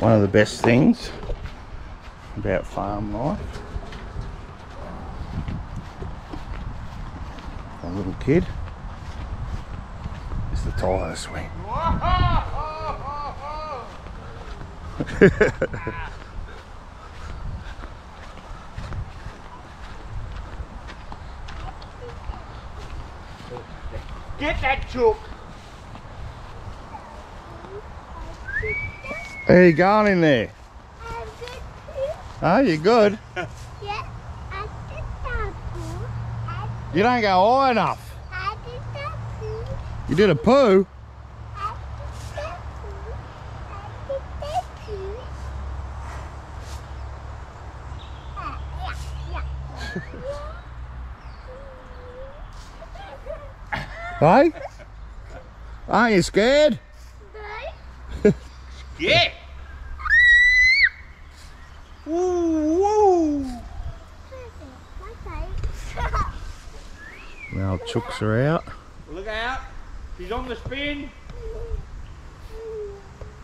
One of the best things about farm life. A little kid is the tyre swing. Get that chook. How you going in there? I'm good too. Oh, you good? Yeah, I did that too. I, You don't go high enough. I did that too. You did a poo? I did that too. I did that too. Yeah, yeah. Hey? Aren't you scared? Good. Yeah. Woo, woo. Okay. Now chooks are out. Look out. She's on the spin.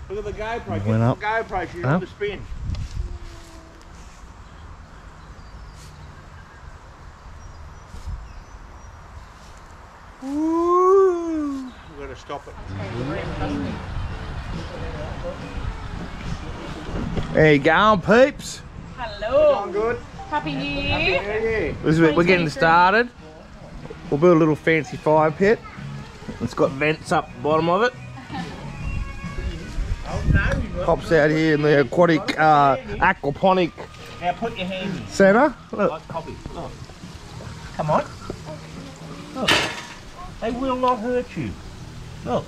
Look at the GoPro. Went Get up. the GoPro. She's Up. on the spin. Woo. We've got to stop it. There you going, peeps. Hello. good? Happy New Year. Yeah, yeah. This is it, we're getting 2023. started. We'll build a little fancy fire pit. It's got vents up the bottom of it. Pops out here in the aquatic, uh, aquaponic Now put your hand in. Look, Like copy. Look. Come on. Look. They will not hurt you. Look.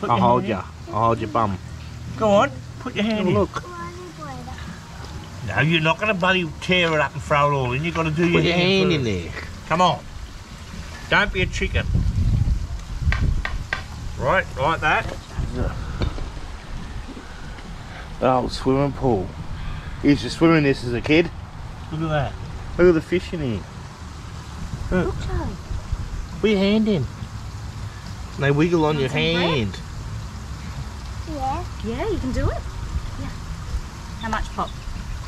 Put I'll hold hand you. I'll hold your bum. Go on. Put your hand in. Look, No, you're not going to bloody tear it up and throw it all in. You've got to do your put your hand in there. Come on. Don't be a chicken. Right, like that. Oh, swimming pool. Used to swim in this as a kid. Look at that. Look at the fish in here. Look. Put your hand in. They wiggle on your hand. Yeah. Yeah, you can do it. Yeah. How much pop?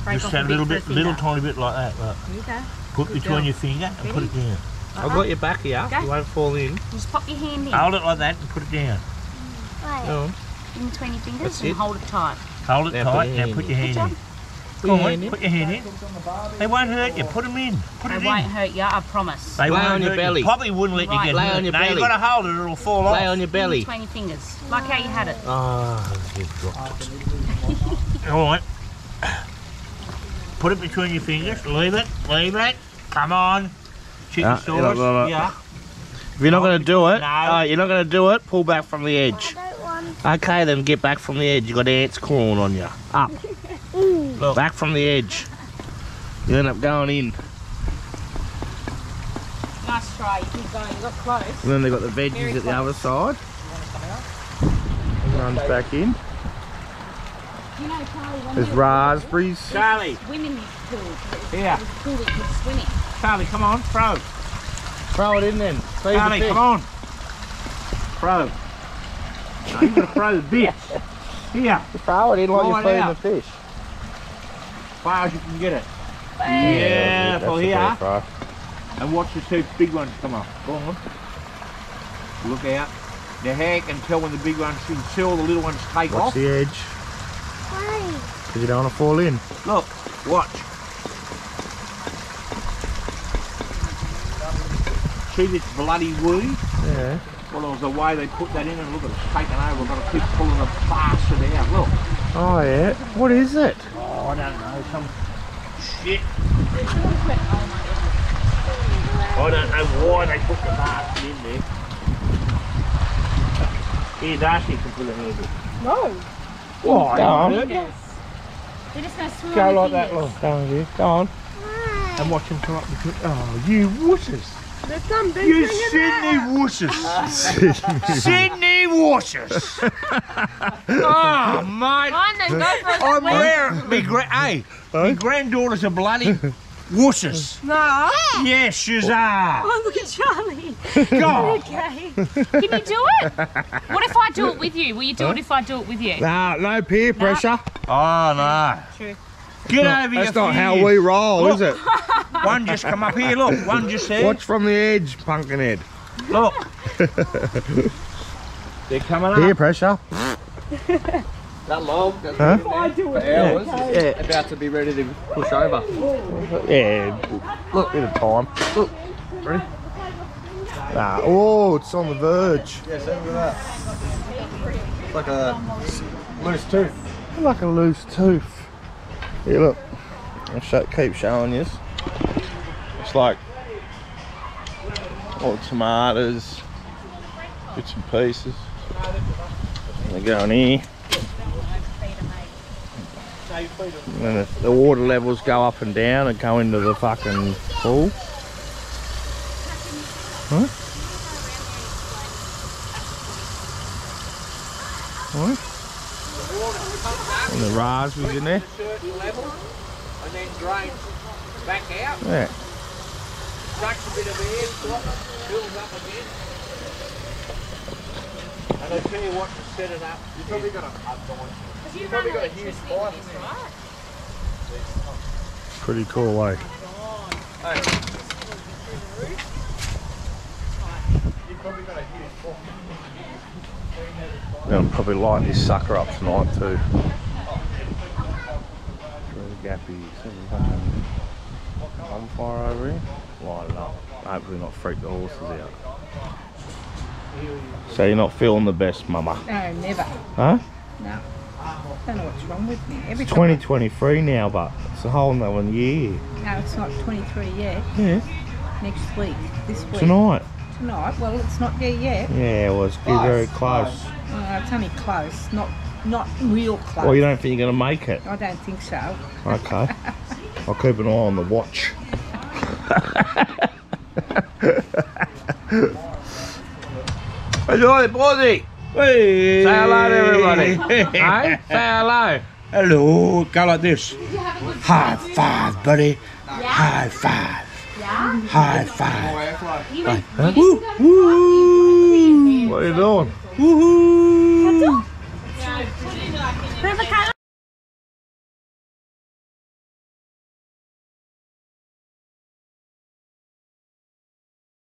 Break Just off a little for a bit, little tiny bit like that. Look. There you go. Put Good between job. your finger and put it down. I've got your back here. Okay. You won't fall in. Just pop your hand in, Hold it like that and put it down. Wait. Go on. in between your fingers That's and it. hold it tight. Hold it Now tight. your Now put your hand in. Put Go your on, hand in. put your hand in. They won't hurt you. Put them in. Put They it in. They won't hurt you, I promise. They Lay won't on your hurt belly. You. Probably wouldn't let you Right. get Lay hurt. on your no, belly. you've got to hold it or it'll fall Lay off. on your In belly. between your fingers, like how you had it. Oh, you dropped it. All right. Put it between your fingers. Leave it. Leave it. Come on. Chicken Ah, sauce. look, look, look. Yeah. If you're not going to do it, No. uh, you're not going to do it, pull back from the edge. Okay, then get back from the edge. you got ants crawling on you. Up. Look. Back from the edge. You end up going in. Nice try, you keep going, you got close. And then they've got the veggies Very at the other side. Runs back in. You know, Charlie, There's raspberries. Charlie. swim in this pool, it was, Here. it was a pool that you could swim in. Charlie, come on. Throw. Throw it in then. Feed Charlie, the come on. Throw. No, you got to throw the bit. Here. Throw it in like Throw you're it feeding the fish. Far as you can get it. Yeah, Careful that's a here. And watch the two big ones come up. Go on. Look out. Now how you can tell when the big ones, you can see all the little ones take Watch off. the edge, Wait. because you don't want to fall in. Look, watch. See this bloody weed? Yeah. Well, it was the way they put that in and look at it's taken over. We've got to keep pulling the bastard out. Look. Oh yeah. What is it? Oh, I don't know. Some shit. I don't know why they put the bastard in there. Here, Darcy can put it in. No. Why? Go on. Fingers. They're just going to swim Go like that, fingers. look. Go on, you. Go on. Why? And watch them come up between. Oh, you wusses. There's some big You thing Sydney wusses. Sydney wusses. oh, mate. Fine then, go for. I'm Wait. wearing me gra- hey, my granddaughter's a bloody Wusses. No. Yes, you are. Oh, look at Charlie. God. Okay. Can you do it? What if I do it with you? Will you do it if I do it with you? Nah, no peer pressure. Oh, no. True. Get over That's your That's not how fears. we roll, Look. is it? One just come up here, look. One just there. Watch from the edge, Pumpkinhead. Look. They're coming up. Peer pressure. That long, that's Huh? for hours, Yeah. about to be ready to push over. Yeah. Look, bit of time. Look. Ready? Nah. Oh, it's on the verge. Yeah, so look at that. It's like a loose tooth. Like a loose tooth. Here, look. I'll show, keep showing you. Like all tomatoes, bits and pieces. They go in here. And then the, the water levels go up and down and go into the fucking pool. Huh? What? And the raspberries in there. and then drains back out, Yeah. Sucks a bit of air, stop, fills up again. And I tell you what, to set it up, you've probably got a you've probably got a huge pipe. Pretty cool, eh? Gonna probably light this sucker up tonight too. Through the gappy, bonfire over here. Light it up. Hopefully not freak the horses out. So you're not feeling the best, mama? No, never. Huh? No. Don't know what's wrong with me. Every It's time. 2023 now, but it's a whole nother year. No, it's not 23 yet. Yeah. Next week. This week. Tonight. Tonight. Well, it's not there yet. Yeah, well, it's getting very close. Uh, it's only close. Not not real close. Well, you don't think you're going to make it? I don't think so. Okay. I'll keep an eye on the watch. Enjoy it, Bozzy. Hey. Say hello to everybody. hey, say hello. Hello. Go like this. High five, buddy. High five. High five. Huh? Woo. Woo. What are you doing? Woohoo. Have a cut.